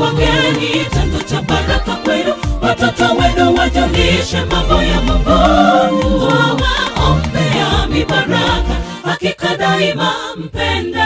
wageni chanzo cha baraka kwenu. Watoto wenu wajulishe mambo ya mungu. Twawaombea mibaraka. Hakika daima mpenda